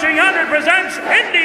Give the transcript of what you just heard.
Marching 100 presents India.